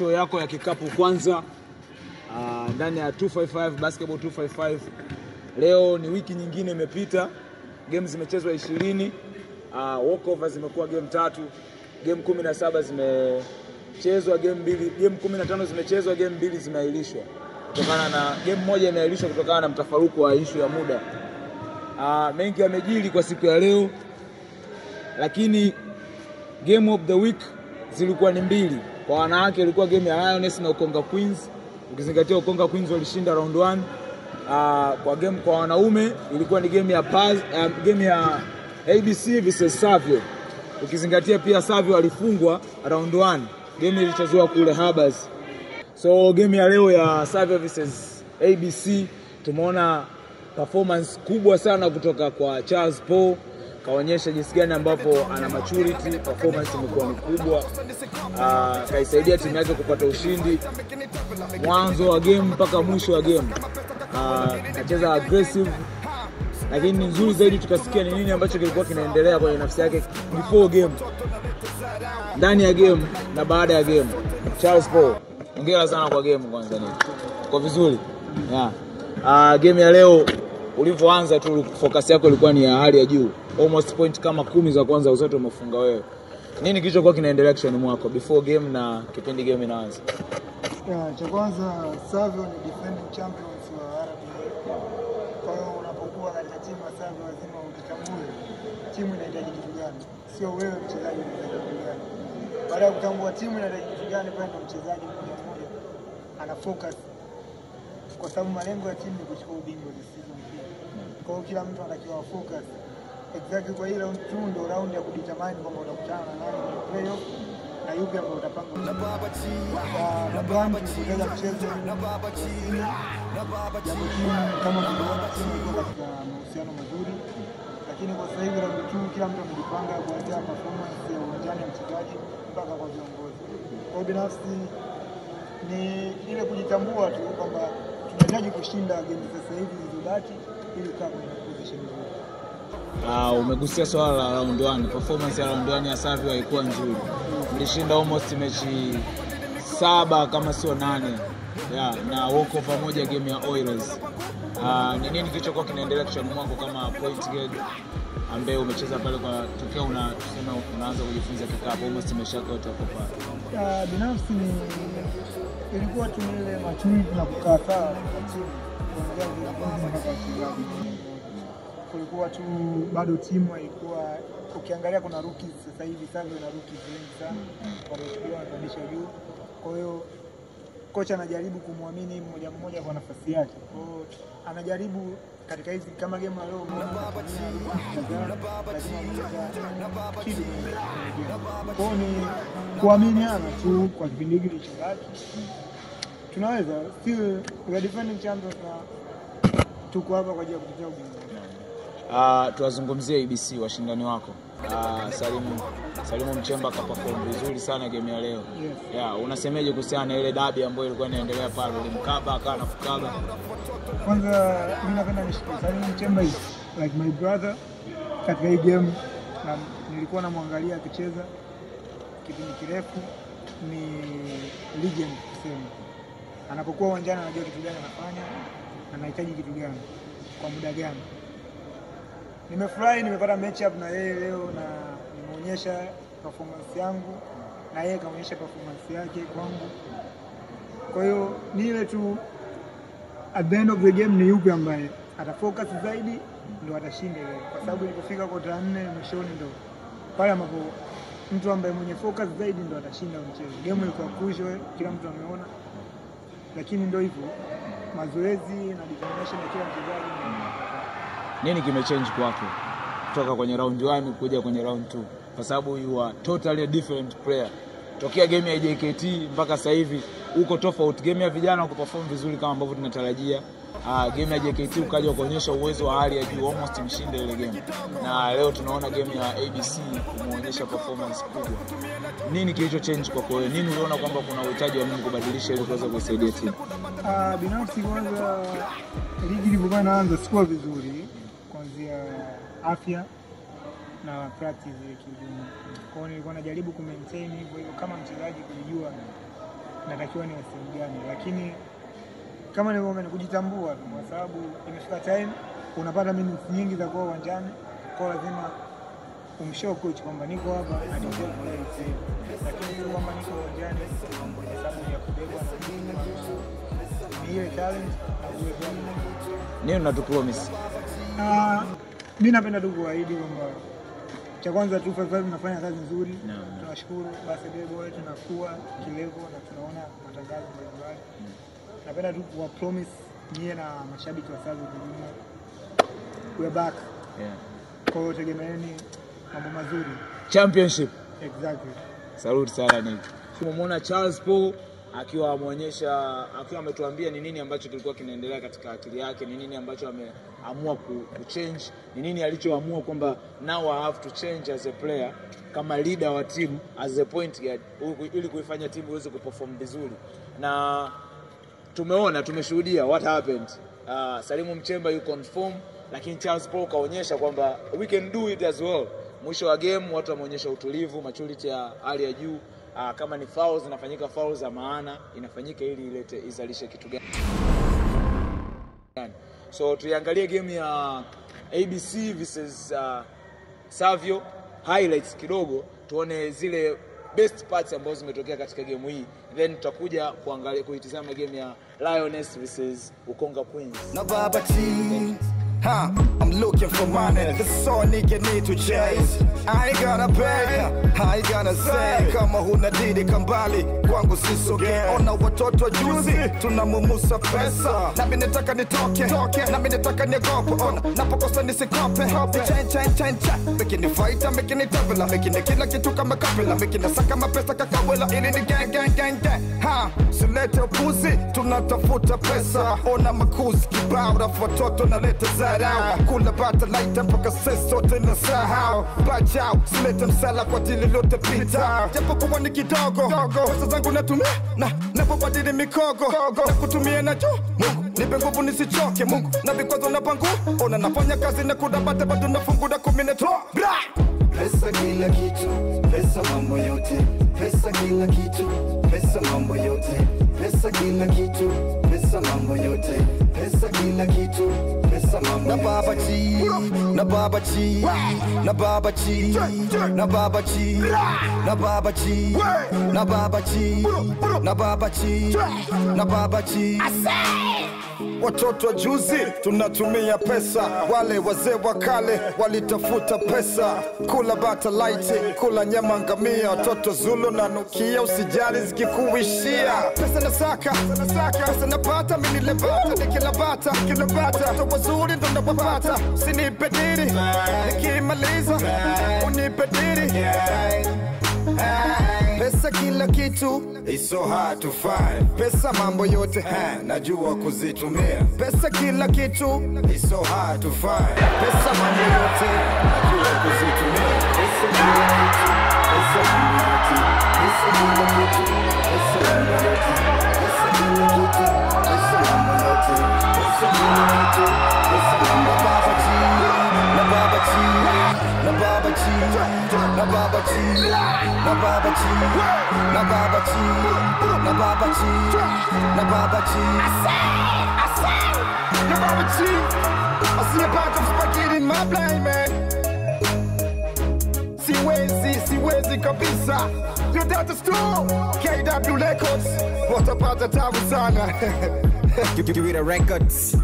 show yako ya kikapu kwanza ndani ndani ya 255 basketball 255. Leo ni wiki nyingine imepita, game zimechezwa 20, uh, walkover zimekuwa game tatu, game 17 zimechezwa, game mbili, game 15 zimechezwa, game mbili zimeahirishwa kutokana na game moja imeahirishwa kutokana na mtafaruku wa ishu ya muda. Uh, mengi yamejiri kwa siku ya leo, lakini game of the week zilikuwa ni mbili. Kwa wanawake ilikuwa game ya Lioness na Ukonga Queens, ukizingatia Ukonga Queens walishinda round 1. Uh, kwa game kwa wanaume ilikuwa ni game ya Paz, uh, game ya ABC versus Savio, ukizingatia pia Savio alifungwa round 1. Game ilichezwa kule Habas. So game ya leo ya Savio versus ABC tumeona performance kubwa sana kutoka kwa Charles Paul, kaonyesha jinsi gani ambapo ana maturity, performance imekuwa ni kubwa. Uh, kaisaidia timu yake kupata ushindi mwanzo wa game mpaka mwisho wa game. Uh, kacheza aggressive, lakini ni nzuri zaidi tukasikia ni nini ambacho kilikuwa kinaendelea kwenye nafsi yake before game, ndani ya game na baada ya game. Charles Paul, hongera sana kwa game kwanza, ni kwa vizuri yeah. Uh, game ya leo ulivyoanza tu focus yako ilikuwa ni ya hali ya juu, almost point kama kumi za kwanza zote umefunga wewe. Nini kilichokuwa kinaendelea kichwani mwako before game na kipindi game inaanza? Yeah, cha kwanza Savio ni defending champions wa RPA. Kwa hiyo unapokuwa katika timu ya Savio lazima utambue timu inahitaji kitu gani, sio wewe mchezaji unahitaji kitu gani. Baada ya kutambua timu inahitaji kitu gani, pale mchezaji mmoja mmoja ana focus, kwa sababu malengo ya timu ni kuchukua ubingwa. Kwa hiyo kila mtu anatakiwa focus exactly kwa ile round 2 ndo round ya kudetermine kwamba utakutana na nani kwenye playoff na yupi ambaye utapanga mchezo jambo timu kama katika mahusiano mazuri, lakini kwa sasa hivi round 2 kila mtu amejipanga kuanzia performance ya uwanjani ya mchezaji mpaka kwa viongozi. Kwa binafsi ni ile kujitambua tu kwamba tunahitaji kushinda game sasa hivi zilizobaki ili kukaa kwenye position nzuri. Uh, umegusia swala la round 1. Performance ya round 1 ya Savi haikuwa nzuri, mlishinda almost mechi saba kama sio nane yeah, na woko pamoja game ya Oilers. Uh, ni nini kilichokuwa kinaendelea kichwani mwako kama point guard ambaye umecheza pale kwa tokea una tuseme unaanza kujifunza kikapu almost maisha yako yote uko pale? Uh, binafsi ni ilikuwa tu ile matumizi na kukaa sawa kwa Kulikuwa tu bado timu haikuwa, ukiangalia kuna rookies sasa hivi sasa na rookies wengi sana wamechukuliwa wanapandisha juu, kwa hiyo kocha anajaribu kumwamini mmoja mmoja kwa nafasi yake. Kwa hiyo anajaribu katika hizi kama game ya leo kwao. Ni kuaminiana tu kwa kipindi hiki kilichobaki, tunaweza still we are defending champions na tuko hapa kwa ajili ya kutetea ubingwa. Uh, tuwazungumzie ABC washindani wako. Uh, Salimu Salimu Mchemba kaperform vizuri sana game ya leo. Yeah, unasemeje kuhusiana na ile dabi ambayo ilikuwa inaendelea pale, ulimkaba akawa anakukaba? Kwanza mimi napenda nishukuru Salim Mchemba is like my brother katika hii game, na nilikuwa namwangalia akicheza kipindi kirefu, ni legend kusema. Anapokuwa uwanjani anajua kitu gani anafanya, anahitaji kitu gani kwa muda gani. Nimefurahi, nimepata match na yeye leo na nimeonyesha performance yangu na yeye kaonyesha performance yake kwangu. Kwa hiyo ni ile tu at the end of the game ni yupi ambaye atafocus zaidi ndo atashinda leo, kwa sababu ilipofika kota nne mwishoni ndo pale ambapo mtu ambaye mwenye focus zaidi ndo atashinda mchezo. Game ilikuwa crucial, kila mtu ameona, lakini ndo hivyo, mazoezi na determination ya kila mchezaji Nini kimechange kwake kutoka kwenye round 1 kuja kwenye round 2? Kwa sababu you are totally different player. Tokea game ya JKT mpaka sasa hivi uko tofauti. Game ya vijana kuperform vizuri kama ambavyo tunatarajia. Uh, game ya JKT ukaja kuonyesha uwezo wa hali ya juu almost mshinde ile game, na leo tunaona game ya ABC umeonyesha performance kubwa. Nini kilicho change kwako wewe? Nini uliona kwamba kuna uhitaji wa mimi kubadilisha ili kuweza kuisaidia timu? Ah, binafsi kwanza ligi ilivyokuwa inaanza sikuwa vizuri kuanzia afya na practice ile kiujumla. Kwa hiyo nilikuwa najaribu ku maintain hivyo hivyo kama mchezaji kujijua natakiwa ni sehemu gani, lakini kama nilivyoongea ni kujitambua tu, kwa sababu imefika time unapata minutes nyingi za kuwa uwanjani, kwa lazima umshow coach kwamba niko hapa na deserve play sehemu, lakini sio kwamba niko uwanjani kwa sababu ya kubebwa na mimi, ni ile challenge na uwezo wangu. Nini unatupromise? Ah, mi napenda tu kuahidi kwamba cha kwanza tu tunafanya kazi nzuri, tunashukuru wetu tunakuwa kilevo na tunaona matangazo mbalimbali. Napenda tu kuwa promise nyie na mashabiki wa Sazi Vijijini, we back. Yeah. Kwa hiyo tegemeeni mambo mazuri. Championship. Exactly. Salute sana Nick. Tumemwona Charles Paul akiwa ameonyesha akiwa ametuambia ni nini ambacho kilikuwa kinaendelea katika akili yake, ni nini ambacho ameamua ku, ku change, ni nini alichoamua kwamba now I have to change as a player kama leader wa timu as a point guard ili- kuifanya timu iweze kuperform vizuri na tumeona tumeshuhudia what happened. Uh, Salimu Mchemba you confirm, lakini Charles Paul kaonyesha kwamba we can do it as well. Mwisho wa game watu wameonyesha utulivu, maturity ya hali ya juu. Uh, kama ni fouls zinafanyika fouls za maana, inafanyika ili ilete izalishe kitu gani. So tuiangalie game ya ABC versus uh, Savio highlights kidogo, tuone zile best parts ambazo zimetokea katika game hii, then tutakuja kuangalia kuitizama game ya Lioness versus Ukonga Queens. Huh, I'm looking for money. That's all nigga need to chase. I ain't gonna beg, I ain't gonna say. Come on, who Kama huna didi kambali, kwangu sisoge. Ona watoto juzi, tunamumusa pesa. Na mimi nataka nitoke, na mimi nataka niogope. Ona, napokosa nisikope. It double. Making it kila kitu kama kapela. Making it saka mapesa kakawela. Ili ni gang, gang, gang, gang. Ha, silete upuzi, tunatafuta pesa. Ona makuzi kibao, rafu watoto naleta zarau. Kula bata laita mpaka sisi sote na sahau. Bajau, silete msala kwa dili lote pita. Japo kuwa ni kidogo, pesa zangu natumia na napobadili mikogo na kutumia na juu. Mungu nipe nguvu nisichoke, Mungu na vikwazo na pangu. Ona nafanya kazi na kudabate bado na kumi na toa. Bra! Pesa kila kitu, pesa mambo yote, pesa kila kitu, pesa mambo yote, pesa kila kitu, pesa mambo yote, pesa kila kitu, pesa na baba chi. Na baba chi. Na baba chi. Na baba chi. Na baba chi. Na baba chi. Na baba chi. Na baba chi. Watoto wa juzi tunatumia pesa, wale wazee wa kale walitafuta pesa, kula batalaiti, kula nyama ngamia, watoto Zulu na nukia, usijali zikikuishia. Pesa nasaka, pesa napata, mimi lebata, nikila bata, nikila bata, watoto wazuri ndo nawapata, usinipe nikimaliza unipe. Pesa kila kitu. It's so hard to find. pesa mambo yote. Ha, najua kuzitumia. pesa kila kitu. It's so hard to find. pesa mambo yote. Najua kuzitumia. Pesa kila kitu, pesa kila kitu. Pesa kila kitu, pesa kila kitu. Pesa kila kitu, na baba chi na baba chi na baba chi na baba chi na baba chi I see a pack of spaghetti in my blind man. Siwezi siwezi kabisa. You that is true KW Records. Watapata tabu sana Give, give it a records.